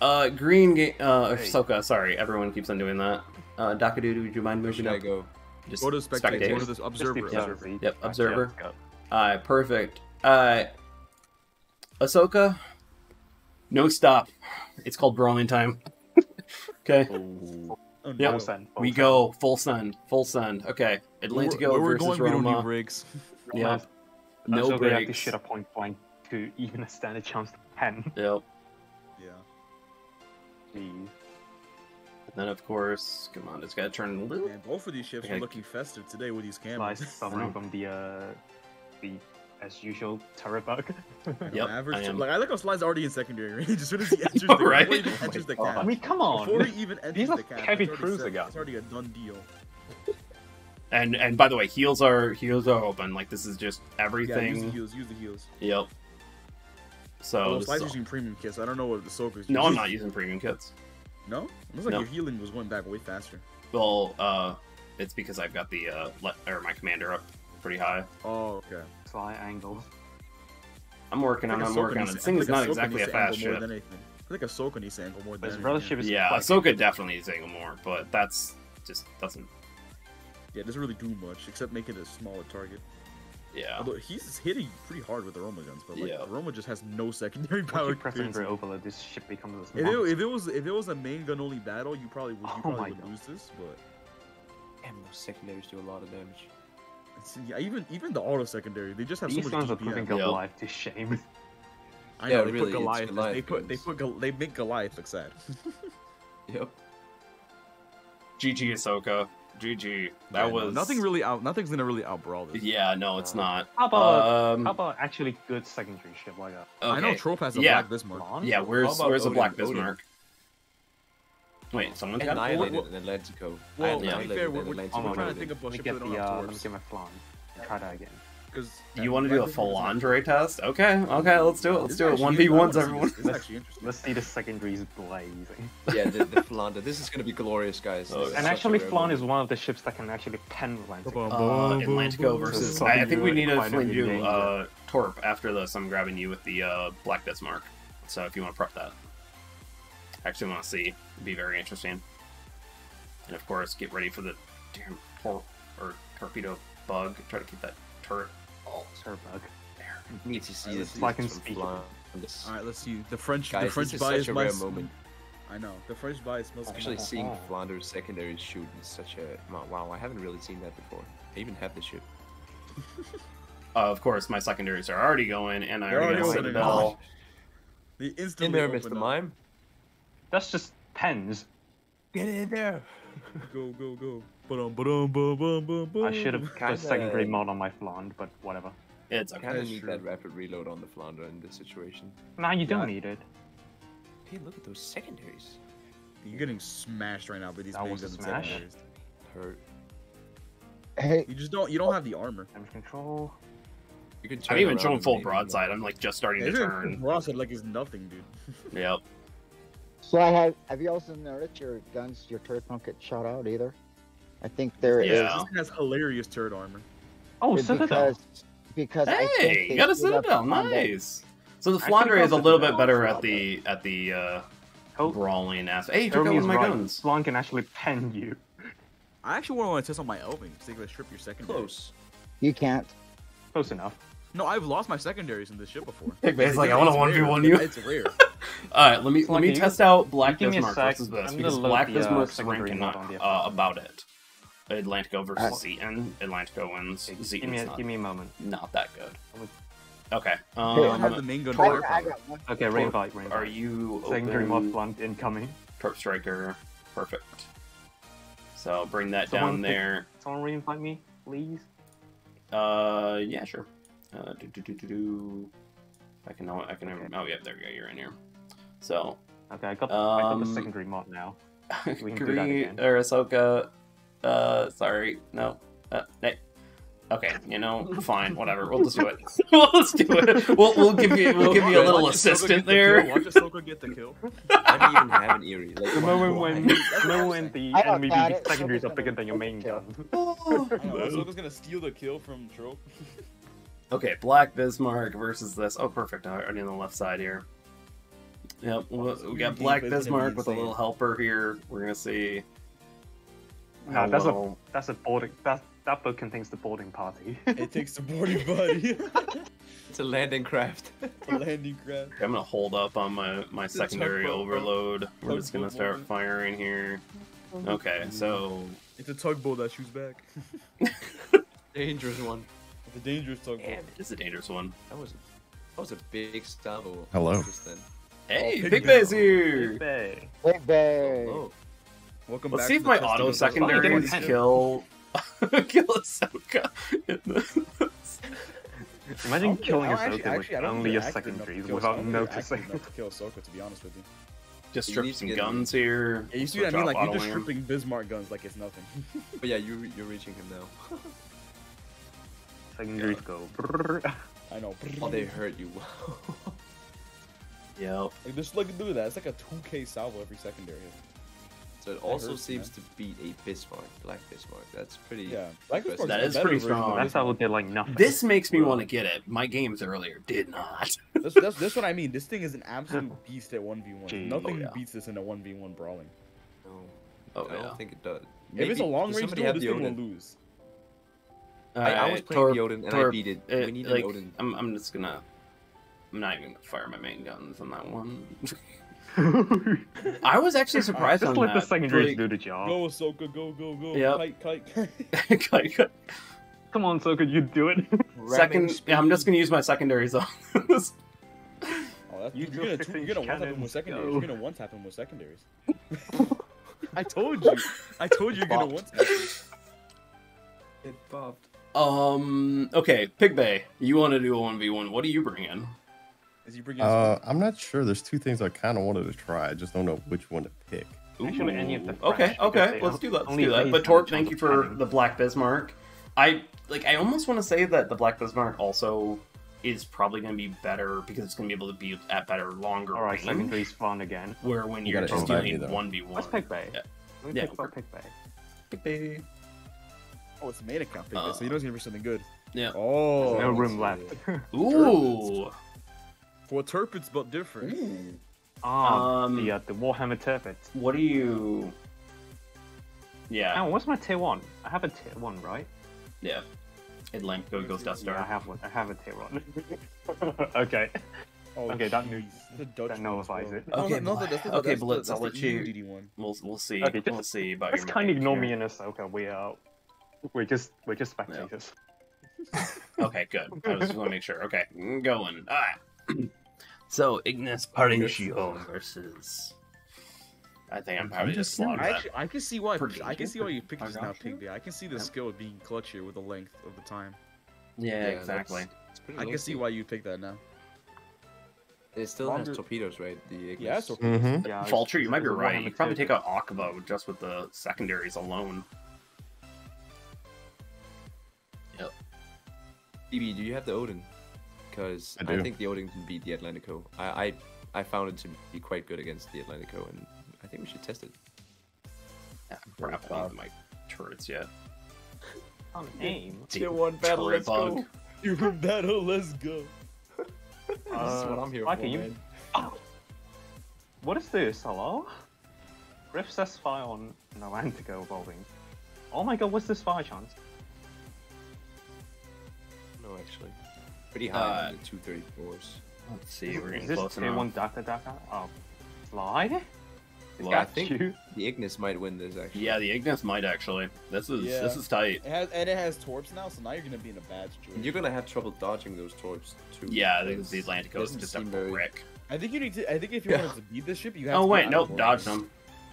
Uh, green game. Uh, Hey. Ahsoka. Sorry, everyone keeps on doing that. Uh, Dakadudu, would you mind moving should I up? go? Just Go to spectators. Go to spectators. this observer. Just observer. be Yep, observer. yeah. Uh, perfect. Uh, Ahsoka. No stop. It's called brawling time. okay, Oh, Yep. no. Full send, full we send. go full send, full send. Okay, Where, Atlantico where we're versus going, we don't need rigs. Yeah, no so they have to breaks. shit a point blank to even stand a chance to pen. Yep. Yeah. And then of course, come on, it's gotta turn a little. Man, both of these ships Okay. are looking festive today with these cameras. Nice suffering from the uh, the as usual turret bug. Yep, average I am. Like I like how Slide's already in secondary range as soon as he enters know, the right? before he even Oh my enters the God. cap. I mean, come on. Before he even enters These the cap, heavy it's already cruiser set. guns. It's already a done deal. And and by the way, heels are heels are open. Like this is just Yeah, everything. use the heals. Use the heels. Yep. So Although this Slide's is all- using premium kits. I don't know what the Soka's no, I'm not using premium kits. No, it looks like No. your healing was going back way faster. Well, uh, it's because I've got the uh, le- or my commander up pretty high. Oh, okay. Fly angle. I'm working on. it, I'm Ahsoka working on it. This thing is not Ahsoka exactly a fast angle more ship. than anything. I think Ahsoka needs to angle more than This anything. ship is Yeah, quite- Ahsoka definitely needs to angle more, but that's just doesn't. Yeah, it doesn't really do much except make it a smaller target. Yeah. Although he's hitting pretty hard with the Roma guns, but like Yeah. Roma just has no secondary Once power. you press experience. enter overload, this ship becomes a If it, if it was if it was a main gun only battle, you probably would you Oh probably would God. lose this. But Damn, those secondaries do a lot of damage. it's, yeah, even even the auto secondary, they just have These so guns much are putting DPM. Yep. Goliath to shame. I Yeah, they really, put Goliath. Goliath they put they put Gol- they make Goliath look sad. Yep. GG Ahsoka. GG. That Yeah, no, was nothing really out. Nothing's gonna really outbrawl this. Yeah, no, it's Uh, not. How about Um, how about actually good secondary ship like that? I know okay. Trope has a Yeah. black Bismarck. Blonde? Yeah, where's where's the Odin? Black Odin. Bismarck? Wait, someone's got it? Annihilated in Atlantico. Well, to be fair, we're- we're- we're trying to think of Let a me ship get the uh, let me get my flan. and Try that again. Because You want to do a Flandre test? Okay, okay, let's do it. Let's do it. One v one ones, everyone. It's actually interesting. Let's see the secondaries blazing. Yeah, the, the Flander. This is gonna be glorious, guys. Oh, And actually, rare Flan is one of the ships that can actually pen Atlantic. Uh, Atlantico versus. I, I think we need to quite flame do danger. uh, Torp after this. I'm grabbing you with the uh, Black mark. So if you want to prep that, I actually want to see. It'd be very interesting. And of course, get ready for the damn tor- or torpedo bug. Try to keep that turret. Oh, Turbug. there. need to see Alright, this let's see. I can from speak. Flanders. All right, let's see. The French, Guys, the French this is bias such a rare moment. I know the French bias smells. Actually, seeing Flanders secondary shoot is such a wow, wow. I haven't really seen that before. I even have the ship. Uh, of course, my secondaries are already going, and I They're already got already opening Citadel. the In there, Mr. up. Mime. That's just pens. Get in there. Go go go. Ba-dum, ba-dum, ba-bum, bum, I should have bum. put Kinda- a secondary mod on my flan, but whatever. It's I kind of need true. that rapid reload on the Flander in this situation. Now you don't need it. Hey, look at those secondaries. You're getting smashed right now by these That main was a guns and secondaries. Hurt. Hey, You just don't. You don't have the armor. Damage control. You can I'm even around showing full broadside. I'm like just starting to turn. Ross said like it's nothing, dude. Yep. so I have. Have you also noticed your guns, your turret don't get shot out either? I think there is Yeah. This thing has hilarious turret armor. Oh, It's Citadel. Because because I think Hey, they you got a split up Citadel. the combat. Nice. So the Flandre is a little bit better at the at the uh, Oh, brawling aspect. Hey, you took out one of my right. guns. Flan can actually pen you. I actually want to test on my Elbing. So they can strip your secondary. Close. You can't. Close enough. No, I've lost my secondaries in this ship before. Big Bane's like, I want to rare. one v one you. It's rare. All right, let me It's let like me you- test out Black give Bismarck versus this I'm because gonna load Black the, uh, Bismarck's ranking mod uh, about it. Atlantico versus Uh, Zeton. Atlantico wins. Okay, give me a, not, give me a moment. not that good. I'm with- Okay. I don't have the Um, main gun I, firepower. I got one. Okay, reinvite, reinvite. are you secondary mod open? Flan incoming? Torp Striker. Perfect. So bring that Someone down pick- there. Someone reinvite me, please. Uh, yeah, sure. Uh, do, do, do, do, do. I can, I can, oh, yeah, there you go, you're in here. So, Okay, I got, I got the Um, secondary mod now. We can do that again. or Ahsoka, uh, sorry, no, uh, nay. Okay, you know, fine, whatever. We'll just do it. we'll just do it. We'll, we'll give you, we'll give you a little assistant the there. Watch Ahsoka get the kill. I don't even have an Erie. Like, The moment why? when, the moment when the enemy doubt it. secondaries are bigger than your main kill. gun. I Ahsoka's gonna steal the kill from Trope. Okay, Black Bismarck versus this. Oh, perfect. Already on the left side here. Yep, we, we got Black is gonna be Bismarck with a little helper here. We're gonna see. No, oh, that's a well- that's a boarding that that book contains the boarding party. It takes the boarding buddy. It's a landing craft. a landing craft. I'm gonna hold up on my my It's secondary tugboat, bro. overload. We're just gonna start moment. firing here. Okay, so It's a tugboat that shoots back. Dangerous one. It's a dangerous tugboat. Damn, this is a dangerous one. that was that was a big salvo. Hello. Hey, Oh, Big Pigback. Bay's here. Bay. Big Bay. Oh, Welcome Let's back see if my auto secondary the- secondaries Fucking kill kill Ahsoka. in the- Imagine killing I a don't Ahsoka actually, with don't only think a they're active enough to secondaries without Ahsoka. I don't think they're noticing. to kill Ahsoka, to be honest with you. Just You strip need to some get- guns here. Yeah, you see what I mean? Like, you're just auto aim. stripping Bismarck guns like it's nothing. but yeah, you you're reaching him now. Secondaries go. brrrr. I know. oh, they hurt you. Yep. Like, just look, look at that. It's like a 2k salvo every secondary. Hit. so it also hurts, seems man. to beat a Bismarck, Black Bismarck. That's pretty. Yeah. Black impressive. Bismarck's That the is better pretty strong. That's Bismarck. how did like nothing. This makes me want to get it. My games earlier did not. That's, that's, that's what I mean. This thing is an absolute beast at 1v1. Gee. Nothing Oh, yeah. beats this in a 1v1 brawling. No, Oh I yeah. don't think it does. if it's a long range somebody duel, have this the thing will Odin? lose. I, I was playing Torp- the Odin and I beat it. uh, we need like, an Odin. I'm, I'm just gonna. I'm not even gonna fire my main guns on that one. I was actually surprised Just on let the that. secondaries Like- do the job. Go, Ahsoka, go, go, go. Yep. Kite, kite, kite. Like, Come on, so could you do it? second, yeah, I'm just gonna use my secondaries on this. Oh, that's, You you're gonna, two, you're gonna one tap him with secondaries. go. You're gonna one tap him with secondaries. I told you. I told you you're gonna Bopped. one tap him. It popped. Um. Okay, Pig Bay. You want to do a one v one? What do you bring in? Is he bringing? Uh, I'm not sure. There's two things I kind of wanted to try. I just don't know which one to pick. Actually, any of the Okay, okay, let's do that. Let's do that. But Torque, thank you for cannon. the Black Bismarck. I like. I almost want to say that the Black Bismarck also is probably going to be better because it's going to be able to be at better, longer All right, range. secondaries fun again. Where when You you're gotta just invite doing one v one. Let's pick Bay. Yeah. Let me Yeah, think about pick Bay. Pig Bay. Oh, it's made account pick Uh, so you know it's gonna be something good. Yeah. Oh, no room left. Ooh. For Tirpitz, but different. Ah, Um, the uh, the Warhammer Turpit. What do you? Yeah. Oh, what's my tier one? I have a tier one, right? Yeah. Atlantico goes Death Yeah, I Star. have one. I have a tier one. okay. Oh, Okay, that jeez. knew- The Dutch that nullifies it. Okay, no, no, that's the, okay, that's Blitz, the, I'll that's let you- EUDD one. We'll we'll see. Okay, we'll see about Let's your. kind of rank ignore here. me and Ahsoka. We are, we're just we're just spectators. Okay, good. I just want to make sure. Okay, mm, going. Ah. so Ignis Purgatio versus. I think I'm probably I'm just just- I actually, I can see why. Purgation? I can see why you picked this now, Purgation? Pig I can see the Yep. skill being clutch here with the length of the time. Yeah, Yeah, exactly. it's pretty I can see why you picked that now. It still Longer- has torpedoes, right? The Ignis. Yeah, so Mm-hmm. Yeah, Vulture, you might be right. Warhammer You probably take out Akabo just with the secondaries alone. Yep. BB, do you have the Odin? Because I I, think the Odin can beat the Atlantico. I, I I found it to be quite good against the Atlantico, and I think we should test it. Yeah, we're not playing with my turrets yet. On aim. Tier one battle, Turret let's go. bug. Tier one battle, let's go. this is what I'm here uh, Mikey, for, you- man. Oh. What is this? Hello? Rift says fire on Atlantico evolving. Oh my god, what's this fire chance? No, actually, pretty high Uh, on the two thirty fours. Let's see, we're Is getting this close enough. one Daka Daka? Oh, slide? Well, I think you. the Ignis might win this actually. Yeah, the Ignis might actually. This is Yeah. this is tight. It has and it has torps now, so now you're gonna be in a bad situation. You're gonna have trouble dodging those torps too. Yeah, the, because the it Atlantico is just a very- brick. I think you need to. I think if you Yeah. wanted to beat this ship, you have. To oh to wait, get nope, torps. dodged them.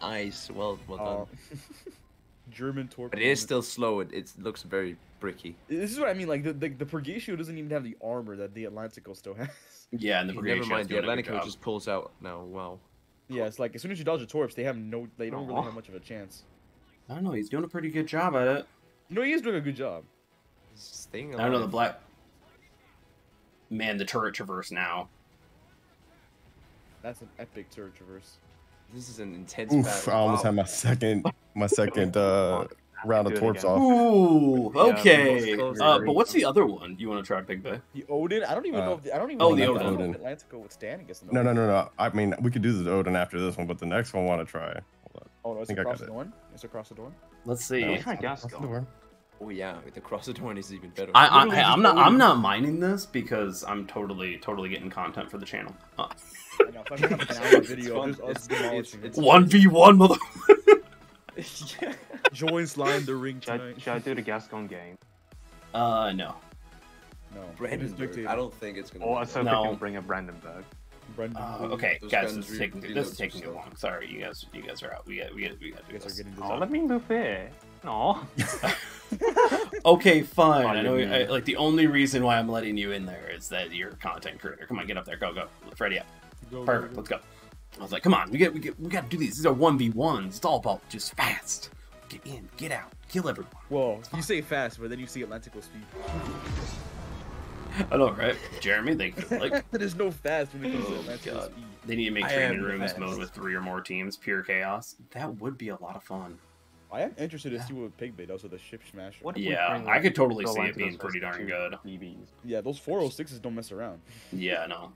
Nice, well, well done. German torp. but it is still slow. It, it looks very bricky. This is what I mean. Like the the, the Purgatio doesn't even have the armor that the Atlantico still has. Yeah, and the Never Brigade's mind, the doing a good Atlantico just pulls out now. Wow. yeah, it's like as soon as you dodge the torps, they have no. They don't really have much of a chance. I don't know. He's doing a pretty good job at it. No, he is doing a good job. He's staying I don't know the black. Man, the turret traverse now. That's an epic turret traverse. This is an intense Oof! battle. I almost Wow. had my second, my second uh round of it torps off. Ooh, okay. most Uh, but what's the other one you want to try, Big Bay? The Odin? I don't even Uh, know. If the, I don't even oh, know the Odin. don't know Odin. if Atlantico would stand against the No, no, no, no. I mean, we could do the Odin after this one, but the next one I want to try. Hold on. Oh no, it's think I across got the it. door. It's across the door. Let's see. Yeah, try That's the door. Oh yeah, with the crosser one is even better. I, I, hey, I'm not. I'm not minding this because I'm totally, totally getting content for the channel. Uh, I know, have video, fun. of just us It's- demolishing. One v one, mother. yeah. Join slime the ring Should I, tonight. should I do the Gascon game? Uh, no. No, Brandenburg. I don't think it's gonna. Or be so No. can bring a Brandenburg. Brendan, Uh, okay, Those guys, guns this is re- taking really this is taking too long. Sorry, you guys, you guys are out. We got, we got, we got to do guys are this. getting Oh, let me move here. No. Okay, fine. Oh, I know. I, like the only reason why I'm letting you in there is that you're a content creator. Come on, get up there. Go, go. Freddy up. Go, go, Perfect. go. Let's go. I was like, come on, we get, we get, we got to do these. These are one v ones. It's all about just fast. Get in, get out, kill everyone. Well, you say fast, but then you see Atlantico speed. I know, right? Jeremy, they could, like There's no fast when it comes to Oh, Atlantico God. speed. they need to make I training am rooms fast. mode with three or more teams, pure chaos. That would be a lot of fun. I am interested to see what Pig Bay does with the ship smasher. What Yeah, bring, I could totally see it being pretty darn good. DBs? Yeah, those 406s don't mess around. Yeah, no.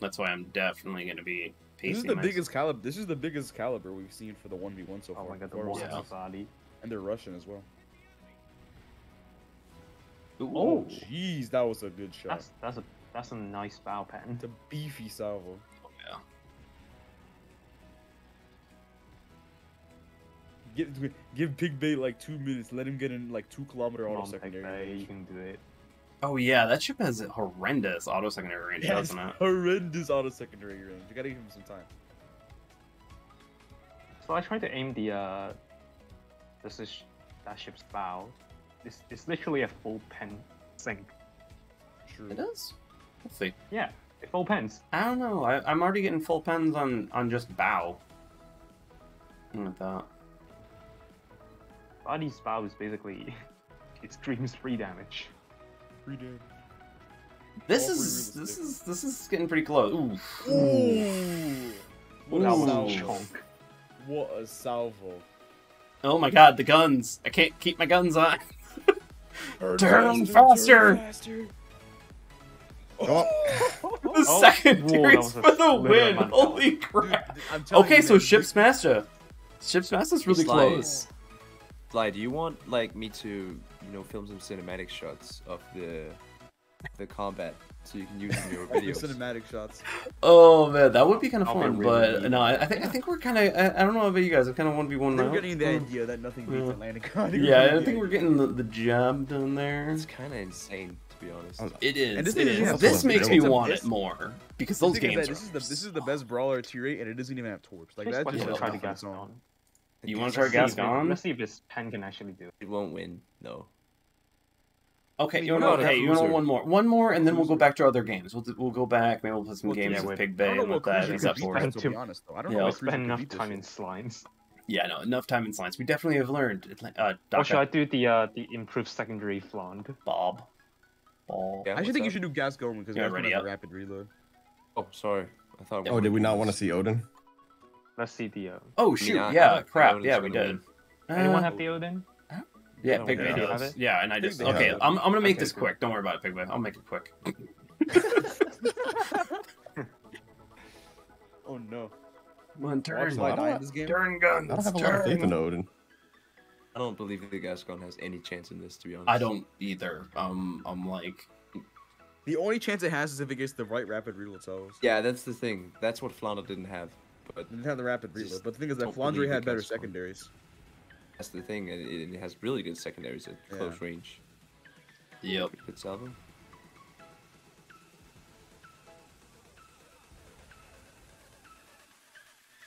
That's why I'm definitely going to be pacing This is the my- biggest caliber. This is the biggest caliber we've seen for the 1v1 so oh far. Oh my god, the 406s. Yeah. Warsaw body. And they're Russian as well. Ooh. Oh, jeez, that was a good shot. That's that's a that's a nice bow pen. It's a beefy salvo. Give, give Pig Bay like two minutes. Let him get in like two kilometer auto on, Peg secondary. Bay, you can do it. Oh yeah, that ship has horrendous auto secondary range, Yeah, it's doesn't it? horrendous auto secondary range. You gotta give him some time. So I tried to aim the uh, this is that ship's bow. It's it's literally a full pen sink. True. It is. Let's see. Yeah, it full pens. I don't know. I, I'm already getting full pens on on just bow. With that. Body's bow is basically it screams free damage. Free damage. This All is this is this is getting pretty close. Ooh. Ooh. What a Ooh. a chunk. What a salvo. Oh my god, the guns! I can't keep my guns on. Turn faster! Oh, oh. The Oh, secondaries whoa, that was a for the win! Holy crap! I'm Okay, you, so man, ship this- smasher. Ship really Slide. close. Sly, do you want like me to, you know, film some cinematic shots of the the combat so you can use in your All videos? cinematic shots. Oh man, that would be kind of I'll fun. really But neat. no, I, I think I think we're kind of. I, I don't know about you guys. I'm kind of want to be one We're getting the Mm. idea that nothing beats Yeah. Atlantic. I think we're Yeah, getting I the think we're getting the, the job done there. It's kind of insane, to be honest. Oh, It is. And this it doesn't is. This torps. makes me want it more because those thing is games. that this is the are- this is the best brawler tier eight, and it doesn't even have torps. Like Just that just it has try to enough on its own. Gascon. You want to try Let's see if- Gascon? Let's see if this pen can actually do it. It won't win, no. Okay, I mean, you what want? Hey, you want one more? One more, and then we'll go back to other games. We'll we'll go back. Maybe we'll play some Well, games yeah, with wait. Pig I Bay don't know and what what that Cruiser he's up for. that, for. to be honest, though. I don't Yeah, know let's Spend enough time in slimes. Yeah, no, enough time in slimes. We definitely have learned. Atla- Uh, Or should I do the uh, the improved secondary flank? Bob, Ball. Yeah, I actually think you should do gas going because Yeah, gas ready has a rapid reload. Oh, sorry. I thought. oh, did we not want to see Odin? Let's see the. Uh, Oh shoot! I- I yeah, don't crap. Yeah, we did. anyone Uh, have the Odin? Yeah, Oh, Pig yeah. Bay You have does. Yeah, and I just Bay okay. I'm, I'm gonna make Okay, this cool. quick. Don't worry about it, Pig Bay. I'll make it quick. Oh no! Come on, turn, Watch my die this game. turn guns. I don't have a lot of faith in turn. Odin. I don't believe the Gascon has any chance in this, to be honest. I don't either. Um, I'm like, The only chance it has is if it gets the right rapid reload cells. Yeah, that's the thing. That's what Flounder didn't have. But didn't have the rapid reload, but the thing is that don't Flandre had better gets one. secondaries. that's the thing. and It, it has really good secondaries at Yeah. close range. yep. Pretty good salvo.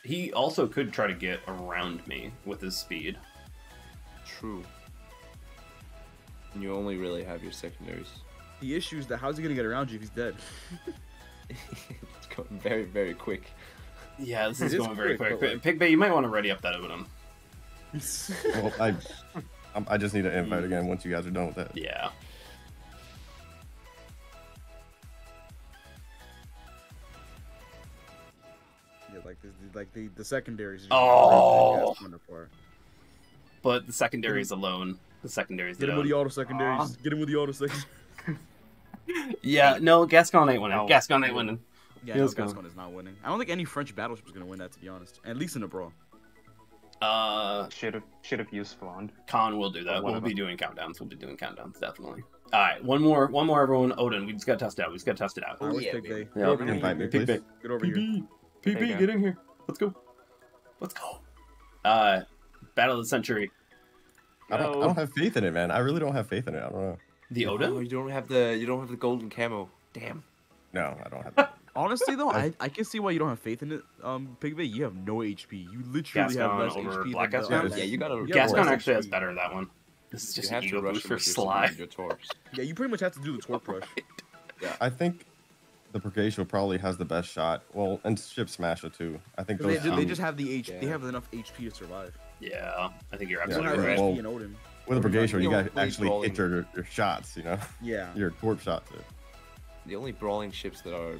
He also could try to get around me with his speed. True. And you only really have your secondaries. The issue is that how's he gonna get around you if he's dead? It's going very, very quick. Yeah, this It is is going very quick, quick. but, like- Pig Bay, you might want to ready up that Odin. Well, I, I'm- just need an invite again once you guys are done with that. Yeah. Yeah, like the like the, the secondaries. are Oh. gas gun apart. but the secondaries alone, the secondaries. Get him alone. with the auto secondaries. Aw. Get him with the auto secondaries. Yeah, no, Gascon ain't winning. No. Gascon ain't winning. Yeah, Feels no, good. Gascon is not winning. I don't think any French battleship is gonna win that, to be honest. At least in a brawl. Uh, Should have should have used Flan. Con will do that. We'll be doing countdowns. We'll be doing countdowns definitely. All right, one more, one more, everyone. Odin, we just gotta test it out. We just gotta test it out. Always yeah, Pig baby. Bay. Yeah. Get. Invite me, Pig please. Bay. Get over here. PB, There PB, get in here. Let's go. Let's go. Uh, Battle of the Century. I don't, I don't have faith in it, man. I really don't have faith in it. I don't know. The Odin? Oh, Odin. you don't have the you don't have the golden camo. Damn. No, I don't have. Honestly though, I, I can see why you don't have faith in it. Um, Pig you have no HP. You literally Gascon have less over HP Black than Gascon? Yeah, you gotta. Yeah, Gascon less actually has HP. better that one. This is You just have an to ego rush boost for with Sly. your torps. Yeah, you pretty much have to do the torque rush. yeah, I think the Brigatia probably has the best shot. Well, and Ship Smasher too. I think 'Cause They, those. ju- they just have the H. They have enough HP to survive. Yeah, I think you're They Yeah, don't absolutely right. well- HP Odin. with a Brigatia, you You gotta actually hit your, your shots. You know, Yeah. your torp shots. The only brawling ships that are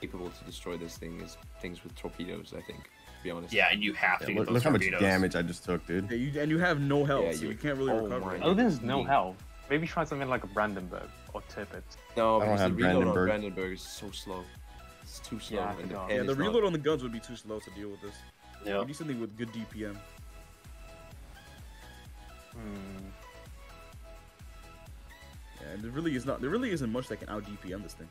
capable to destroy this thing is things with torpedoes. I think. To be honest. Yeah, and you have Yeah, to get look, those look how much damage I just took, dude. Yeah, you, and you have no health, Yeah, so you- you can't really oh recover. my it. God. Oh, there's no health. Maybe try something like a Brandenburg or Tirpitz. No, I don't because have the reload on Brandenburg. Brandenburg is so slow. It's too slow. Yeah, and the Yeah, the is not- reload on the guns would be too slow to deal with this. Yeah. You need something with good DPM. Hmm. Yeah, and there really is not. There really isn't much that can out DPM this thing.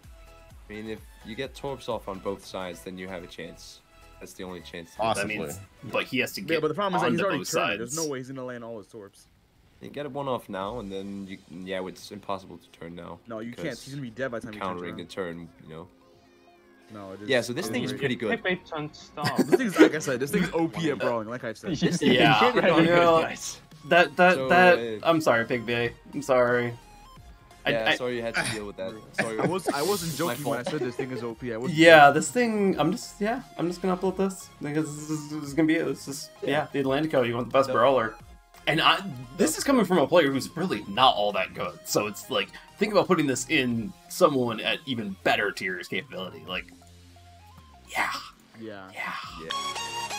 I mean, if you get torps off on both sides, then you have a chance. That's the only chance. That Possibly. means, but he has to get Yeah, but the problem is that he's already both turning. sides. There's no way he's gonna land all his torps. You get one off now, and then you yeah, it's impossible to turn now. No, you can't. He's gonna be dead by the time he turns countering a around. turn. You know. No, it is. Yeah, so this thing is pretty good. Tippett turns star. This thing's like I said. This thing's OP at brawling, like I said. Yes, Yeah, you you know, guys. That that So, that. uh, I'm sorry, Pig Bay. I'm sorry. I- Yeah, I- sorry you had to deal with that. Sorry. I was I wasn't joking when I said this thing is OP. I was Yeah, this thing. I'm just yeah. I'm just gonna upload this because this is, this is gonna be it. This is yeah. The Atlantico. You want the best No. brawler, and I. This is coming from a player who's really not all that good. So it's like think about putting this in someone at even better tiers capability. Like, yeah, Yeah. yeah. Yeah.